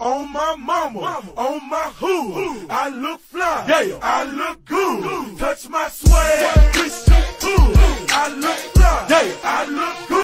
on my mama, on my hood. I look fly, yeah. I look good. Touch my swag, hood. I look fly, yeah. I look good.